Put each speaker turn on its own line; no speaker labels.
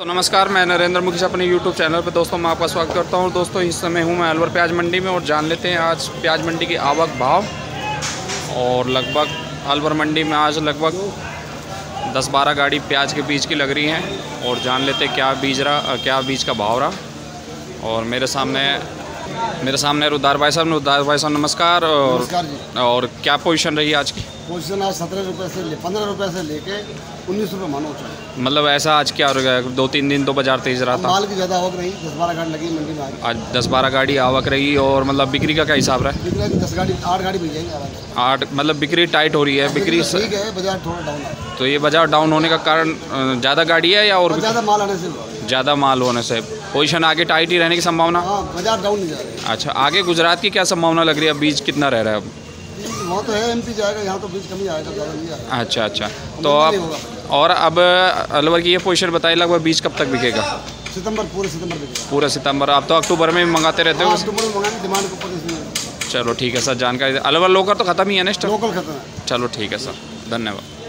तो नमस्कार मैं नरेंद्र मुखीश अपने यूट्यूब चैनल पर दोस्तों मैं आपका स्वागत करता हूँ। दोस्तों इस समय हूँ मैं अलवर प्याज मंडी में और जान लेते हैं आज प्याज मंडी की आवक भाव। और लगभग अलवर मंडी में आज लगभग 10-12 गाड़ी प्याज के बीज की लग रही हैं। और जान लेते हैं क्या बीज रहा क्या बीज का भाव रहा। और मेरे सामने मेरे सामने रुदार भाई साहब रुदार भाई साहब नमस्कार। और
नमस्कार जी।
और क्या पोजीशन रही आज की?
पोजीशन आज सत्रह रुपये से पंद्रह रुपये से लेके उन्नीस रुपये मानो चाहिए
मतलब ऐसा आज क्या हो गया? दो तीन दिन तो बाज़ार तेज रहा था।
माल की ज़्यादा आवक रही दस बारह गाड़ी लगी मंडी में आज।
दस बारह गाड़ी आवक रही और मतलब बिक्री का क्या हिसाब रहा है?
दस गाड़ी आठ गाड़ी मिल जाएँगे
आठ मतलब बिक्री टाइट हो रही है बिक्री
ठीक है बाज़ार थोड़ा डाउन
तो ये बाज़ार डाउन होने का कारण ज़्यादा गाड़ी है या और
ज़्यादा माल आने से
ज़्यादा माल होने से। पोजीशन आगे टाइट ही रहने की संभावना?
हाँ बाज़ार डाउन नहीं जा रही
अच्छा आगे गुजरात की क्या संभावना लग रही है? बीज कितना रह रहा है अब?
वहाँ तो है एमपी जाएगा यहाँ तो बीच कमी आएगा
अच्छा अच्छा। तो
होगा।
और अब अलवर की ये पोजीशन बताइए लगभग बीज कब तक बिकेगा?
सितंबर पूरे सितंबर बिकेगा।
पूरा सितंबर। आप तो अक्टूबर में भी मंगाते रहते हो।
हाँ अक्टूबर में मंगाने डिमांड के
चलो ठीक है सर जानकारी अलवर लोकर तो ख़त्म ही है ना
लोकल खत्म
चलो ठीक है सर धन्यवाद।